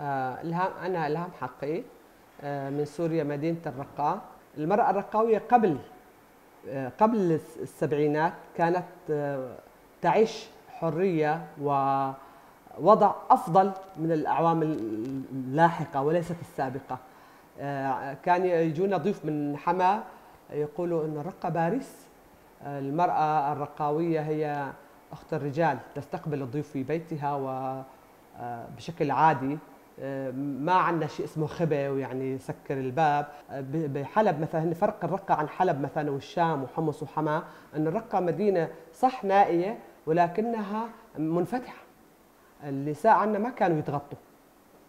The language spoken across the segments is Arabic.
آه، الهام أنا الهام حقي آه، من سوريا مدينة الرقه المرأة الرقاوية قبل آه، قبل السبعينات كانت تعيش حرية ووضع أفضل من الأعوام اللاحقة وليست السابقة. كان يجونا ضيوف من حما يقولوا إن الرقة باريس المرأة الرقاوية هي أخت الرجال تستقبل الضيوف في بيتها وبشكل عادي. ما عندنا شيء اسمه خبى ويعني سكر الباب. بحلب مثلا فرق الرقة عن حلب مثلا والشام وحمص وحما أن الرقة مدينة صح نائية ولكنها منفتحة. النساء عندنا ما كانوا يتغطوا.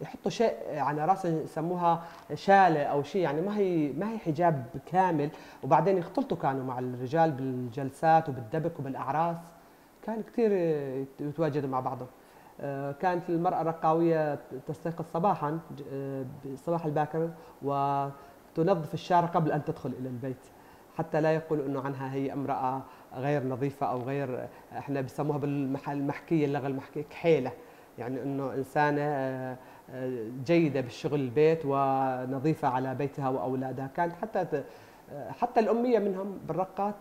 يحطوا شيء على راسهم يسموها شالة أو شيء يعني ما هي ما هي حجاب كامل. وبعدين يختلطوا كانوا مع الرجال بالجلسات وبالدبك وبالأعراس. كان كثير يتواجدوا مع بعضهم. آه، كانت المرأة الرقاوية تستيقظ صباحا آه، الباكر وتنظف الشارع قبل أن تدخل إلى البيت. حتى لا يقول إنه عنها هي امرأة غير نظيفة أو غير إحنا بسموها بالمحكيه اللغة المحكية كحيلة. يعني إنه إنسانة آه، جيدة بالشغل البيت ونظيفة على بيتها وأولادها. كانت حتى حتى الأمية منهم بالرقات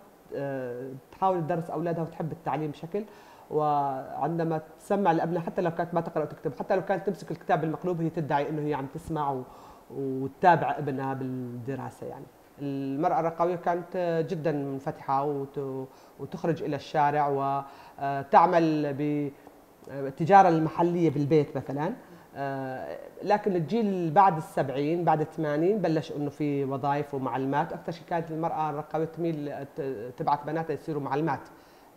تحاول تدرس أولادها وتحب التعليم بشكل وعندما تسمع لابنها حتى لو كانت ما تقرأ وتكتب حتى لو كانت تمسك الكتاب بالمقلوب هي تدعي إنه هي عم تسمع وتتابع ابنها بالدراسة يعني. المرأة الرقاوية كانت جدا منفتحة وتخرج إلى الشارع وتعمل بالتجارة المحلية بالبيت مثلا. لكن الجيل بعد السبعين بعد الثمانين بلش إنه في وظائف ومعلمات. أكثر شيء كانت المرأة الرقاويه تميل تبعث بناتها يصيروا معلمات.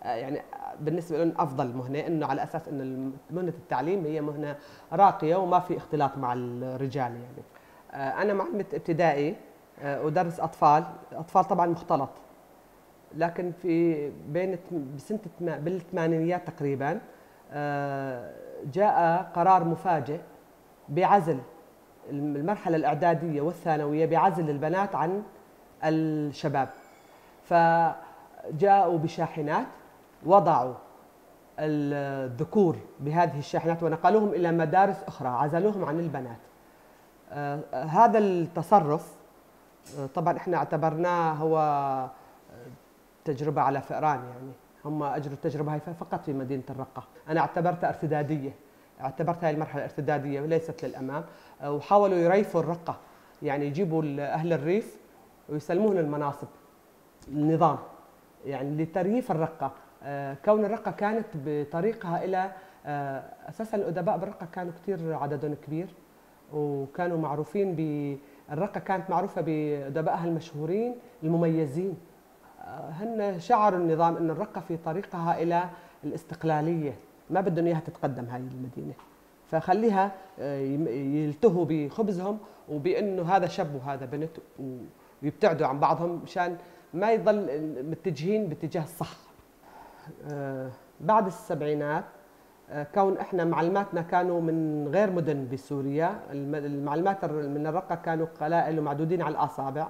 يعني بالنسبة لهم أفضل مهنة إنه على أساس انه مهنة التعليم هي مهنة راقية وما في اختلاط مع الرجال يعني. آه، أنا معلمه ابتدائي آه، أدرس أطفال أطفال طبعا مختلط. لكن في بين بسنة بالثمانينيات تقريبا آه، جاء قرار مفاجئ بعزل المرحلة الإعدادية والثانوية بعزل البنات عن الشباب. فجاءوا بشاحنات وضعوا الذكور بهذه الشاحنات ونقلوهم إلى مدارس أخرى عزلوهم عن البنات. آه هذا التصرف آه طبعا إحنا اعتبرناه هو آه، تجربة على فئران يعني. هم أجروا التجربة هاي فقط في مدينة الرقة. أنا اعتبرتها ارتدادية اعتبرت هاي المرحلة ارتدادية وليست للأمام. آه، وحاولوا يريفوا الرقة يعني يجيبوا أهل الريف ويسلموهم المناصب النظام يعني لترييف الرقة. آه، كون الرقة كانت بطريقها إلى آه، أساسا الأدباء بالرقة كانوا كثير عددهم كبير وكانوا معروفين بالرقه كانت معروفة بأدبائها المشهورين المميزين. آه، هن شعروا النظام إن الرقة في طريقها إلى الاستقلالية ما بدهم إياها تتقدم هاي المدينة. فخليها يلتهوا بخبزهم وبإنه هذا شاب وهذا بنت ويبتعدوا عن بعضهم مشان ما يضل متجهين باتجاه الصح. آه، بعد السبعينات آه، كون إحنا معلماتنا كانوا من غير مدن بسوريا المعلمات من الرقة كانوا قلائل ومعدودين على الأصابع.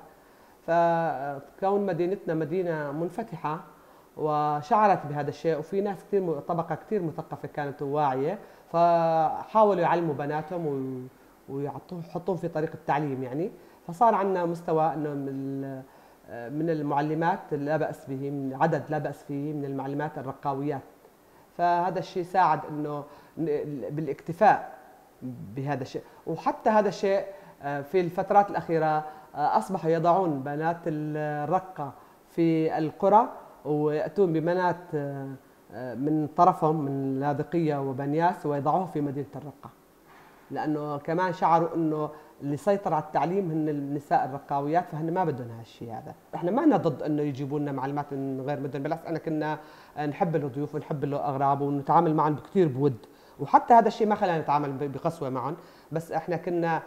فكون مدينتنا مدينة منفتحة وشعرت بهذا الشيء وفي ناس كثير طبقة كثير مثقفة كانت واعية فحاولوا يعلموا بناتهم ويحطوهم يحطوهم في طريق التعليم يعني. فصار عندنا مستوى إنه من المعلمات لا بأس به من عدد لا بأس فيه من المعلمات الرقاويات. فهذا الشيء ساعد إنه بالإكتفاء بهذا الشيء. وحتى هذا الشيء آه، في الفترات الأخيرة آه، أصبحوا يضعون بنات الرقة في القرى ويأتون ببنات آه، من طرفهم من لاذقية وبنياس ويضعوها في مدينة الرقة. لأنه كمان شعروا أنه اللي سيطر على التعليم هن النساء الرقاويات فهن ما بدهم هالشيء هذا. إحنا ما ضد إنه يجيبوا لنا معلومات من غير مدن بالعكس انا كنا نحب الضيوف ونحب الاغراب ونتعامل معهم كثير بود. وحتى هذا الشيء ما خلانا نتعامل بقسوة معهم. بس إحنا كنا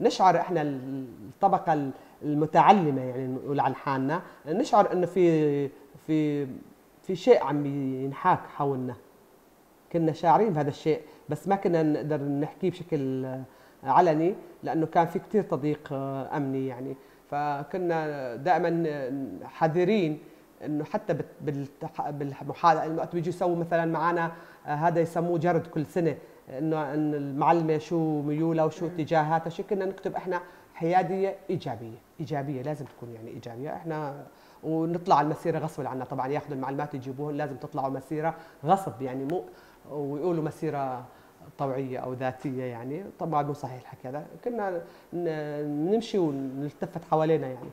نشعر إحنا الطبقة المتعلمة يعني نقول عن حالنا نشعر إنه في في في شيء عم ينحاك حولنا. كنا شاعرين بهذا الشيء بس ما كنا نقدر نحكيه بشكل علني لأنه كان في كثير تضييق آه، أمني يعني. فكنا دائما حذرين إنه حتى بالمحاضره بيجوا يسووا مثلا معنا آه، هذا يسموه جرد كل سنة إنه إن المعلمة شو ميولها وشو اتجاهاتها شو كنا نكتب إحنا حيادية إيجابية إيجابية لازم تكون يعني إيجابية. إحنا ونطلع المسيرة غصب عنا طبعا ياخذوا المعلومات يجيبوهم لازم تطلعوا مسيرة غصب يعني مو ويقولوا مسيرة طوعيه أو ذاتية يعني. طبعا مو صحيح الحكي هذا. كنا نمشي ونلتفت حوالينا يعني.